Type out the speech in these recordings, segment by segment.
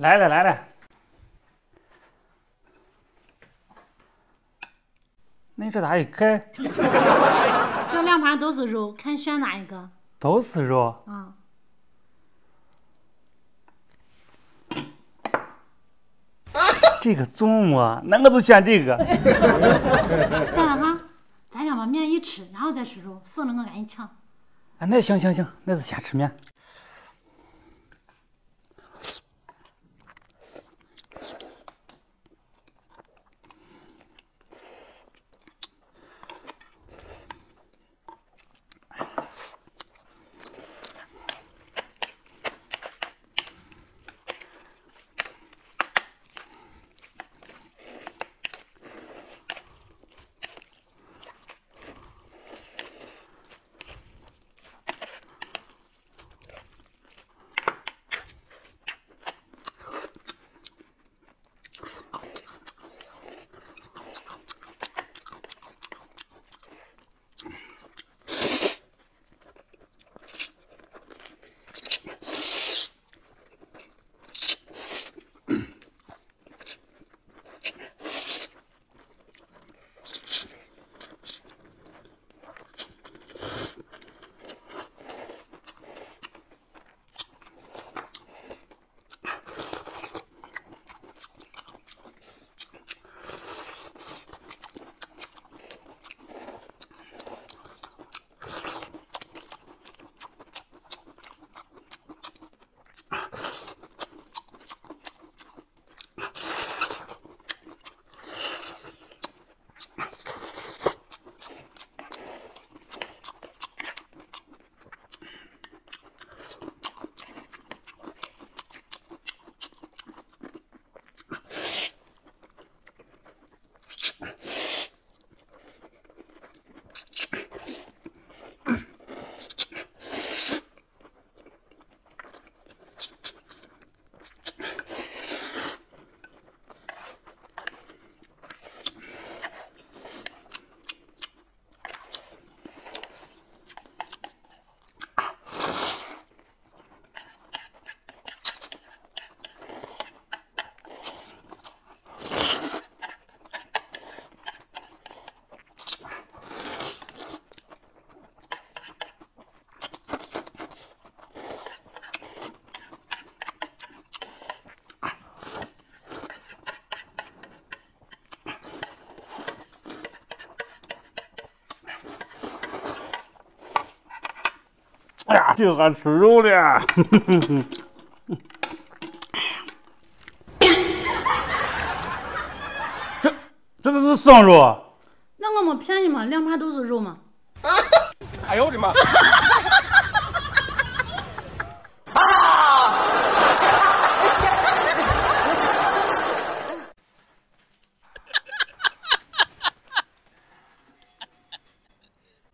来了来了，那这咋一开？这两盘都是肉，看选哪一个？都是肉。啊，这个重么？那我就选这个。等等哈，咱先把面一吃，然后再吃肉，省得我赶紧抢。啊，那行行行，那就先吃面。哎呀，这个吃肉的。这这都是生肉。那我没骗你嘛，两盘都是肉嘛。哎呦我的妈！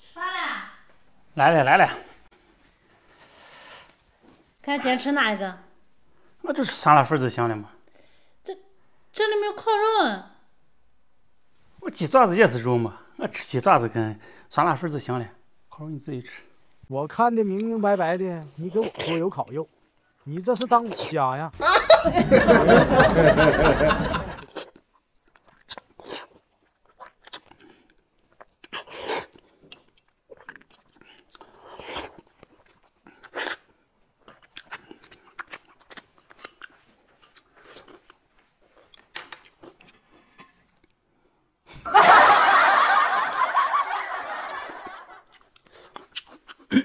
吃饭了，来了来了，看今天吃哪一个？我就是酸辣粉就行了嘛。这里没有烤肉啊。我鸡爪子也是肉嘛，我吃鸡爪子跟酸辣粉就行了，烤肉你自己吃。我看的明明白白的，你给我说有烤肉，你这是当我瞎呀？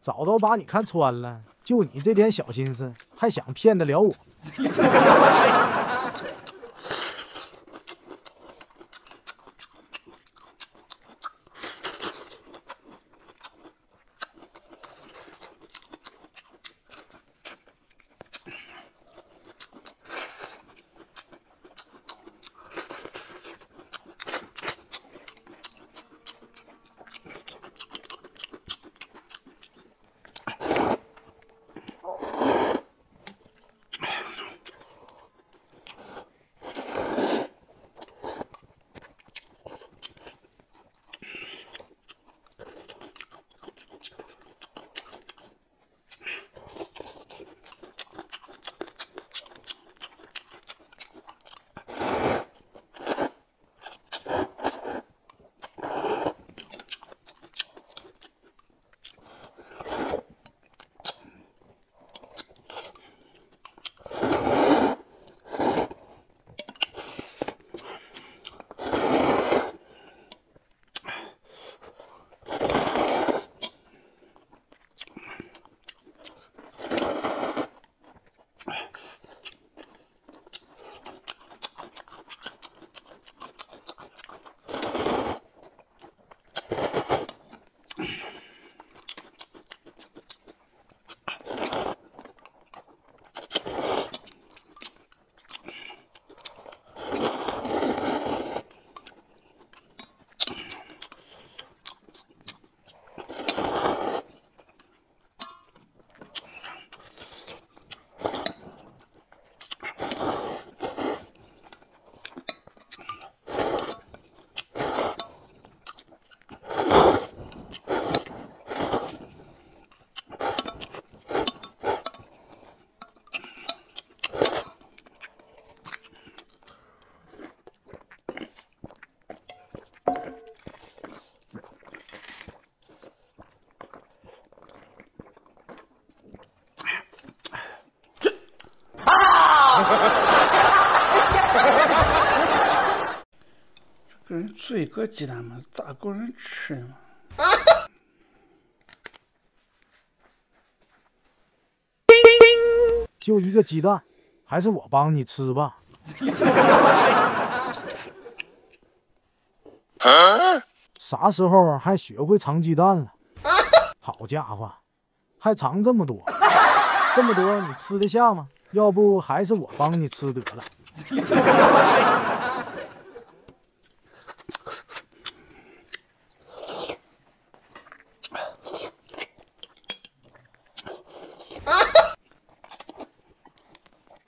早都把你看穿了，就你这点小心思，还想骗得了我？就一个鸡蛋嘛，咋够人吃嘛？就一个鸡蛋，还是我帮你吃吧。啥时候还学会藏鸡蛋了？好家伙，还藏这么多，这么多你吃得下吗？要不还是我帮你吃得了。